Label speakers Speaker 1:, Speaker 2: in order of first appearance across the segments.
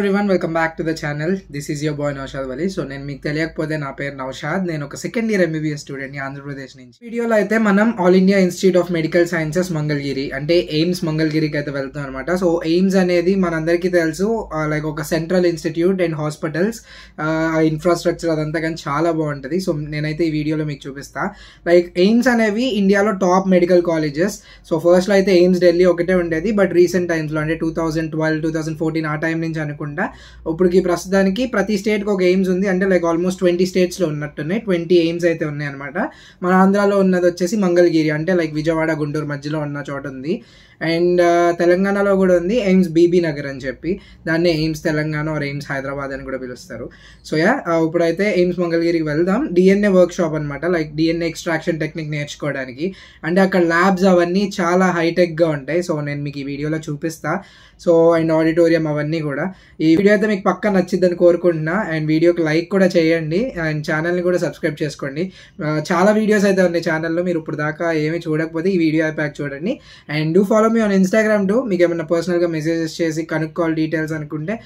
Speaker 1: Everyone welcome back to the channel this is your boy Naushad Vali so నేను మీకు తెలియకపోతే నా పేరు నౌషాద్ నేను ఒక second year MBBS student Andhra Pradesh నుంచి. వీడియోలో అయితే మనం all India institute of medical sciences Mangalagiri అంటే ఎయిమ్స్ మంగళగిరికి అయితే వెళ్తాం అనమాట సో ఎయిమ్స్ అనేది మనందరికీ తెలుసు. లైక్ ఒక central institute and hospitals infrastructure అదంతా కానీ చాలా బాగుంటుంది. సో నేనైతే ఈ వీడియోలో మీకు చూపిస్తా. లైక్ ఎయిమ్స్ అనేవి ఇండియాలో టాప్ మెడికల్ కాలేజెస్ సో ఫస్ట్లో అయితే ఎయిమ్స్ ఢిల్లీ ఒకటే ఉండేది. బట్ రీసెంట్ టైమ్స్లో అంటే two thousand twelve two thousand fourteen ఆ టైం నుంచి అనుకుంటున్నాను ఇప్పటికి ప్రస్తుతానికి ప్రతి స్టేట్కి ఒక ఎయిమ్స్ ఉంది. అంటే లైక్ ఆల్మోస్ట్ ట్వంటీ స్టేట్స్లో ఉన్నట్టున్నాయి. ట్వంటీ ఎయిమ్స్ అయితే ఉన్నాయి అనమాట మన ఆంధ్రాలో ఉన్నది వచ్చేసి మంగళగిరి. అంటే లైక్ విజయవాడ గుంటూరు మధ్యలో ఉన్న చోట ఉంది. అండ్ తెలంగాణలో కూడా ఉంది. ఎయిమ్స్ బీబీ నగర్ అని చెప్పి. దాన్ని AIIMS Telangana or AIIMS Hyderabad అని కూడా పిలుస్తారు. సో యా ఇప్పుడైతే ఎయిమ్స్ మంగళగిరికి వెళ్దాం. డిఎన్ఏ వర్క్ షాప్ అనమాట లైక్ డిఎన్ఏ ఎక్స్ట్రాక్షన్ టెక్నిక్ నేర్చుకోవడానికి. అంటే అక్కడ ల్యాబ్స్ అవన్నీ చాలా హైటెక్గా ఉంటాయి. సో నేను మీకు ఈ వీడియోలో చూపిస్తా. సో అండ్ ఆడిటోరియం అవన్నీ కూడా. ఈ వీడియో అయితే మీకు పక్క నచ్చిద్దని కోరుకుంటున్నా. అండ్ వీడియోకి లైక్ కూడా చేయండి. అండ్ ఛానల్ని కూడా సబ్స్క్రైబ్ చేసుకోండి. Uh, చాలా వీడియోస్ అయితే ఉన్నాయి ఛానల్లో మీరు ఇప్పుడు దాకా ఏమీ చూడకపోతే ఈ వీడియో ప్యాక్ చూడండి. And do follow me on Instagram to మీకు ఏమైనా పర్సనల్గా మెసేజెస్ చేసి కనుక్కోవాలి డీటెయిల్స్ అనుకుంటే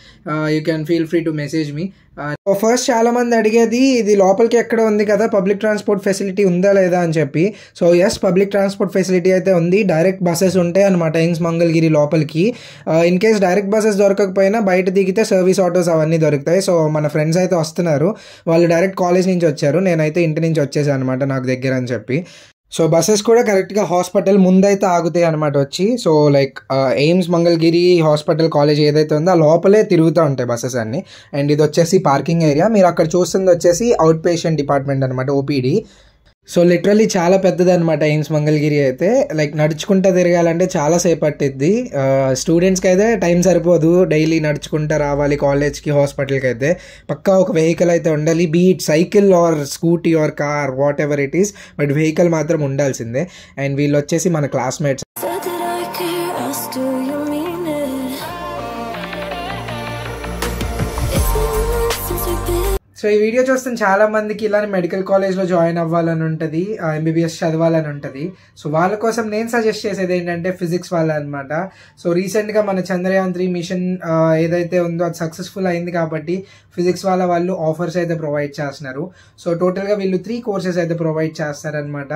Speaker 1: you can feel free to message me first చాలా మంది అడిగేది ఇది లోపలికి ఎక్కడ ఉంది కదా? పబ్లిక్ ట్రాన్స్పోర్ట్ ఫెసిలిటీ ఉందా లేదా? అని చెప్పి. So yes public transport facility అయితే ఉంది. డైరెక్ట్ బస్సెస్ ఉంటాయి అనమాట ఎయిమ్స్ మంగళగిరి లోపలికి. ఇన్ కేస్ డైరెక్ట్ బస్సెస్ దొరకకపోయినా బయట దిగితే సర్వీస్ ఆటోస్ అవన్నీ దొరుకుతాయి. సో మన ఫ్రెండ్స్ అయితే వస్తున్నారు. వాళ్ళు డైరెక్ట్ కాలేజ్ నుంచి వచ్చారు. నేనైతే ఇంటి నుంచి వచ్చేసాను అనమాట నాకు దగ్గర అని చెప్పి. సో బస్సెస్ కూడా కరెక్ట్గా హాస్పిటల్ ముందైతే ఆగుతాయి అనమాట వచ్చి. So like AIIMS Mangalagiri hospital college ఏదైతే ఉందో ఆ లోపలే తిరుగుతూ ఉంటాయి బస్సెస్ అన్ని. అండ్ ఇది వచ్చేసి పార్కింగ్ ఏరియా మీరు అక్కడ చూస్తుంది వచ్చేసి అవుట్ పేషెంట్ డిపార్ట్మెంట్ అనమాట ఓపీడీ సో లిటరలీ చాలా పెద్దది అనమాట ఎయిమ్స్ మంగళగిరి అయితే. లైక్ నడుచుకుంటా తిరగాలంటే చాలా సేపు పట్టిద్ది స్టూడెంట్స్కి uh, అయితే టైం సరిపోదు. డైలీ నడుచుకుంటా రావాలి కాలేజ్కి హాస్పిటల్కి అయితే. పక్కా ఒక వెహికల్ అయితే ఉండాలి. Be it cycle or scooty or car whatever it is but vehicle మాత్రం ఉండాల్సిందే. అండ్ వీళ్ళు వచ్చేసి మన క్లాస్మేట్స్ సో ఈ వీడియో చూస్తున్న చాలా మందికి ఇలానే మెడికల్ కాలేజ్లో జాయిన్ అవ్వాలని ఉంటుంది ఎంబీబీఎస్ చదవాలని ఉంటుంది. సో వాళ్ళ కోసం నేను సజెస్ట్ చేసేది ఏంటంటే ఫిజిక్స్ వాళ్ళ అనమాట సో రీసెంట్గా మన చంద్రయాన్ త్రీ మిషన్ ఏదైతే ఉందో అది సక్సెస్ఫుల్ అయింది కాబట్టి ఫిజిక్స్ వాళ్ళ వాళ్ళు ఆఫర్స్ అయితే ప్రొవైడ్ చేస్తున్నారు. సో టోటల్గా వీళ్ళు త్రీ కోర్సెస్ అయితే ప్రొవైడ్ చేస్తారనమాట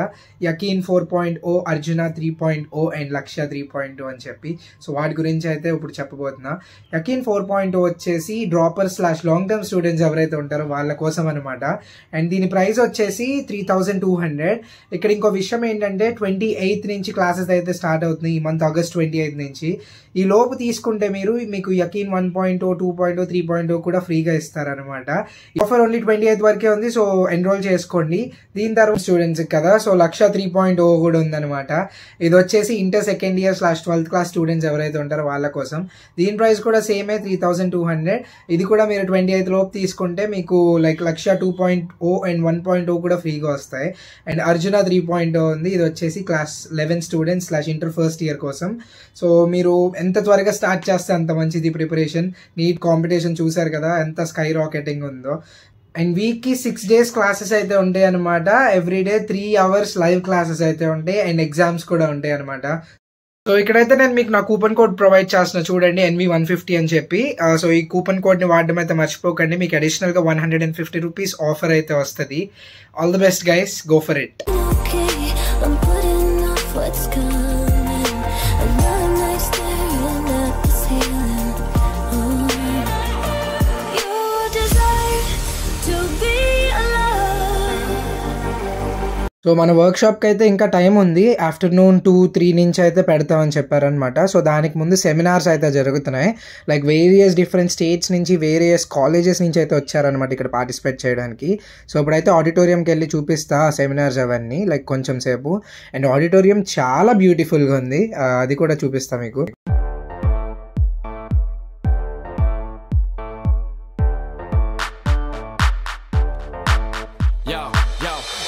Speaker 1: Yakeen four point O Arjuna three point O and Lakshya three point O అని చెప్పి. సో వాటి గురించి అయితే ఇప్పుడు చెప్పబోతున్నా. యకీన్ ఫోర్ పాయింట్ ఓ వచ్చేసి dropper slash long term students ఎవరైతే ఉంటారో వాళ్ళ కోసం అనమాట అండ్ దీని ప్రైస్ వచ్చేసి త్రీ థౌజండ్ టూ హండ్రెడ్ ఇక్కడ ఇంకో విషయం ఏంటంటే ట్వంటీ ఎయిత్ నుంచి క్లాసెస్ అయితే స్టార్ట్ అవుతున్నాయి. ఈ మంత్ ఆగస్ట్ ట్వంటీ ఎయిత్ నుంచి. ఈ లోపు తీసుకుంటే మీరు మీకు Yakeen one point O two point O three point O కూడా ఫ్రీగా ఇస్తారు. ఇస్తారనమాట ఆఫర్ ఓన్లీ ట్వంటీ ఎయిత్ వరకే ఉంది సో ఎన్రోల్ చేసుకోండి. దీని తర్వాత స్టూడెంట్స్ కదా so Lakshya three point O కూడా ఉందన్నమాట. ఇది వచ్చేసి inter second year slash twelfth class students ఎవరైతే ఉంటారో వాళ్ళ కోసం. దీని ప్రైస్ కూడా సేమే త్రీ థౌసండ్ టూ హండ్రెడ్ ఇది కూడా మీరు ట్వంటీ ఎయిత్ లోపు తీసుకుంటే మీకు like lakh two point O and one point O కూడా ఫ్రీగా వస్తాయి. And Arjuna three point O ఉంది. ఇది వచ్చేసి class eleven students slash inter first year కోసం. సో మీరు ఎంత త్వరగా స్టార్ట్ చేస్తే అంత మంచిది ప్రిపరేషన్ నీట్ కాంపిటీషన్ చూసారు కదా ఎంత స్కై రాకెటింగ్ ఉందో అండ్ వీక్కి సిక్స్ డేస్ క్లాసెస్ అయితే ఉంటాయి అనమాట every day three hours live classes అయితే ఉంటాయి. అండ్ ఎగ్జామ్స్ కూడా ఉంటాయి అనమాట సో ఇక్కడైతే నేను మీకు నా కూపన్ కోడ్ ప్రొవైడ్ చేస్తున్నా. చూడండి ఎన్వి వన్ ఫిఫ్టీ అని చెప్పి. Uh, సో ఈ కూపన్ కోడ్ని వాడడం అయితే మర్చిపోకండి. మీకు అడిషనల్గా one hundred and fifty rupees offer అయితే వస్తుంది. All the best guys go for it so మన వర్క్ షాప్కి అయితే ఇంకా టైం ఉంది. ఆఫ్టర్నూన్ టూ త్రీ నుంచి అయితే పెడతామని చెప్పారనమాట సో దానికి ముందు సెమినార్స్ అయితే జరుగుతున్నాయి. లైక్ వేరియస్ డిఫరెంట్ స్టేట్స్ నుంచి వేరియస్ కాలేజెస్ నుంచి అయితే వచ్చారనమాట ఇక్కడ పార్టిసిపేట్ చేయడానికి. సో ఇప్పుడైతే ఆడిటోరియంకి వెళ్ళి చూపిస్తా సెమినార్స్ అవన్నీ లైక్ కొంచెం సేపు. అండ్ ఆడిటోరియం చాలా బ్యూటిఫుల్గా ఉంది. అది కూడా చూపిస్తా మీకు.
Speaker 2: Yeah.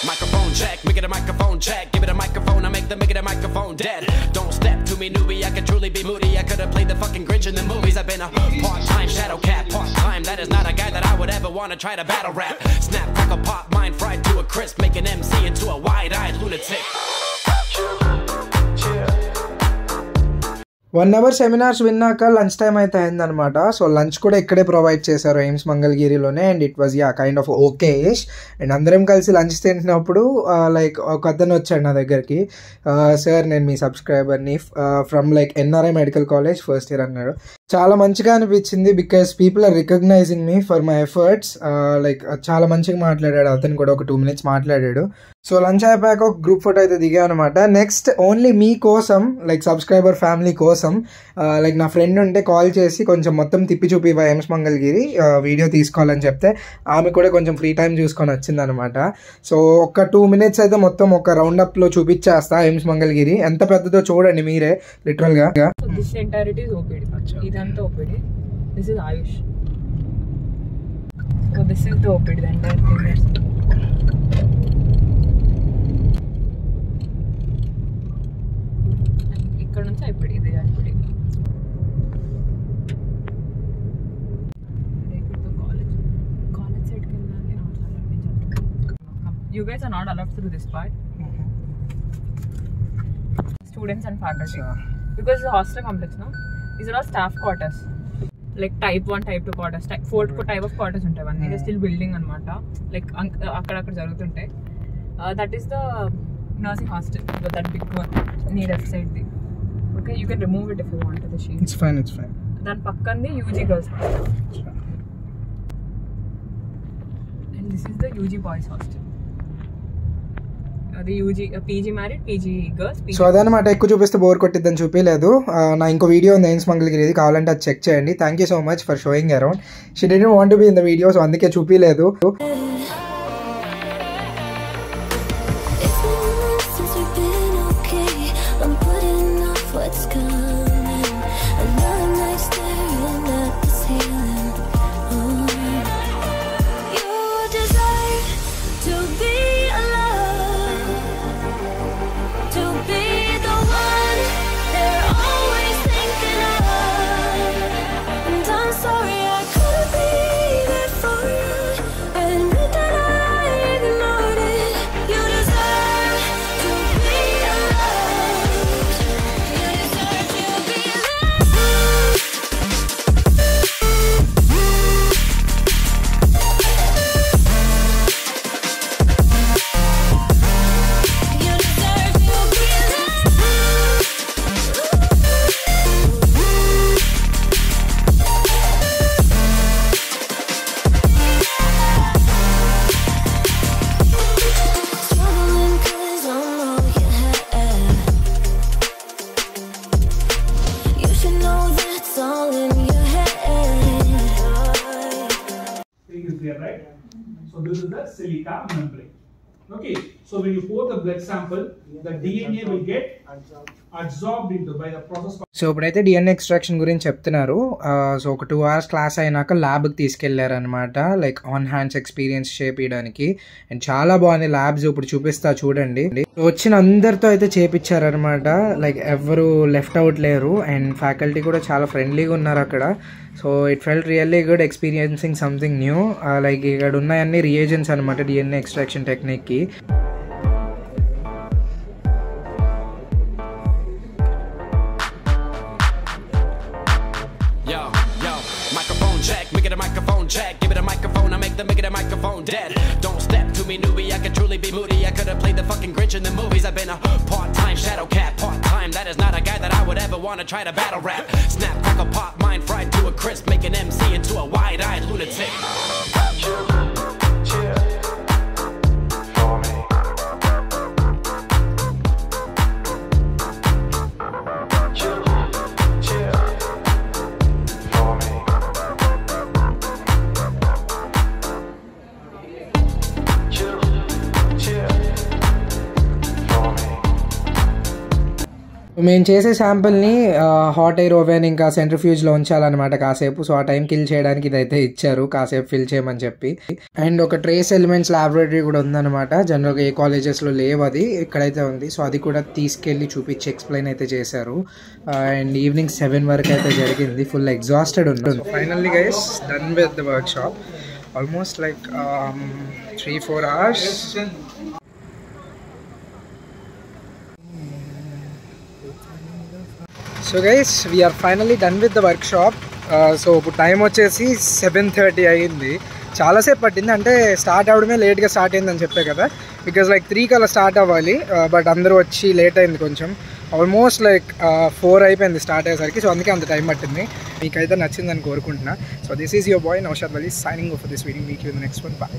Speaker 2: Microphone check, make it a microphone check. Give it a microphone, I make the make it a microphone dead. Don't step to me, newbie, I could truly be moody. I could have played the fucking Grinch in the movies. I've been a part time shadow cat, part time. That is not a guy that I would ever want to try to battle rap. Snap, crackle, pop, mind fried to a crisp, make an MC into a wide
Speaker 1: one hour seminars విన్నాక lunch time అయితే అయిందనమాట so lunch కూడా ఇక్కడే provide చేశారు AIIMS మంగళగిరిలోనే and it was ya kind of okay and అందరం కలిసి lunch తింటున్నప్పుడు like ఒక అతను వచ్చాడు నా దగ్గరికి. సార్ నేను మీ సబ్స్క్రైబర్ని from like NRI medical college first year అన్నాడు. చాలా మంచిగా అనిపించింది because people are recognising me for my efforts like చాలా మంచిగా మాట్లాడాడు. అతను కూడా ఒక టూ మినిట్స్ మాట్లాడాడు. సో లంచ్ అయిపోయాక ఒక గ్రూప్ ఫోటో అయితే దిగాం అనమాట నెక్స్ట్ ఓన్లీ మీ కోసం లైక్ సబ్స్క్రైబర్ ఫ్యామిలీ కోసం లైక్ నా ఫ్రెండ్ ఉంటే కాల్ చేసి కొంచెం మొత్తం తిప్పి చూపి ఎమ్స్ మంగళగిరి వీడియో తీసుకోవాలని చెప్తే ఆమె కూడా కొంచెం ఫ్రీ టైం చూసుకొని వచ్చిందనమాట సో ఒక టూ మినిట్స్ అయితే మొత్తం ఒక రౌండ్ అప్లో చూపించేస్తా ఎమ్స్ మంగళగిరి ఎంత పెద్దదో చూడండి మీరే లిటరల్ గా
Speaker 3: So this entirety is OPD. ఇదంతా OPD. This is Ayush. So this is the OPD, the entire thing. is- ఇక్కడ నుంచి అయిపోయి ఇది అయిపోయి కాలేజ్ కాలేజ్ సైడ్కి వెళ్ళాలి you guys are not allowed through this part students and faculty because the hostel complex no these are all staff quarters. Like type 1 type 2 quarters. Type 4 type of quarters ఉంటాయి అన్నీ ఇది still building అనమాట like అక్కడక్కడ జరుగుతుంటాయి. That is the nursing hostel that big one నీ left side the. Okay you can remove it if you want the sheet
Speaker 1: it's fine it's fine
Speaker 3: దాని పక్కనది UG girls and this is the UG boys hostel అది UG PG married PG girls
Speaker 1: so అదనమాట ఎక్కువ చూపిస్తే bore కొట్టిద్దని చూపించలేదు నా ఇంకో video ఉంది AIIMS మంగళగిరిది కావాలంటే అది చెక్ చేయండి. Thank you so much for showing around she didn't want be in the video so అందుకే చూపించలేదు
Speaker 4: silicon membrane. Okay, so when you pour the blood sample, the DNA will get absorbed. into by the process called
Speaker 1: so ఇప్పుడైతే DNA extraction గురించి చెప్తున్నారు. So ఒక two hours class అయినాక ల్యాబ్కి తీసుకెళ్ళారనమాట like on hands experience చేపించడానికి and చాలా బాగుంది ల్యాబ్స్ ఇప్పుడు చూపిస్తా చూడండి. వచ్చిన అందరితో అయితే చేపించారనమాట లైక్ ఎవరు లెఫ్ట్ అవుట్ లేరు. అండ్ ఫ్యాకల్టీ కూడా చాలా ఫ్రెండ్లీగా ఉన్నారు అక్కడ. So it felt really good experiencing something new like ఇక్కడ ఉన్నాయన్ని రియేజెన్స్ అనమాట డిఎన్ఏ ఎక్స్ట్రాక్షన్ టెక్నిక్కి
Speaker 2: check, make it a microphone check. Give it a microphone, I make the make it a microphone dead. Don't step to me, newbie, I could truly be moody. I could have played the fucking Grinch in the movies. I've been a part time shadow cat, part time. That is not a guy that I would ever want to try to battle rap. Snap, crackle, pop, mind fried to a crisp, make an MC into a wide eyed lunatic.
Speaker 1: మేము చేసే శాంపిల్ని hot air oven ఇంకా సెంట్రిఫ్యూజ్లో ఉంచాలన్నమాట కాసేపు. So ఆ time kill చేయడానికి ఇదైతే ఇచ్చారు. కాసేపు ఫిల్ చేయమని చెప్పి. అండ్ ఒక ట్రేస్ ఎలిమెంట్స్ ల్యాబొరేటరీ కూడా ఉందన్నమాట. జనరల్గా ఏ కాలేజెస్లో లేవు అది. ఇక్కడైతే ఉంది. సో అది కూడా తీసుకెళ్ళి చూపించి ఎక్స్ప్లెయిన్ అయితే చేశారు. అండ్ ఈవినింగ్ సెవెన్ వరకు అయితే జరిగింది. ఫుల్ ఎగ్జాస్టెడ్ ఉంటుంది finally guys done with the workshop almost like three four hours so guys we are finally done with the workshop so ఇప్పుడు టైం వచ్చేసి సెవెన్ థర్టీ అయింది. చాలాసేపు పట్టింది. అంటే స్టార్ట్ అవడమే లేట్గా స్టార్ట్ అయిందని చెప్పే కదా. బికాజ్ లైక్ త్రీ కల్లా స్టార్ట్ అవ్వాలి. Uh, బట్ అందరూ వచ్చి లేట్ అయింది కొంచెం. ఆల్మోస్ట్ లైక్ ఫోర్ అయిపోయింది స్టార్ట్ అయ్యేసరికి. సో అందుకే అంత టైం పట్టింది. మీకైతే నచ్చిందని కోరుకుంటున్నా. So this is your boy Naushad Wali signing for this video మీకు నెక్స్ట్ వన్ బాయ్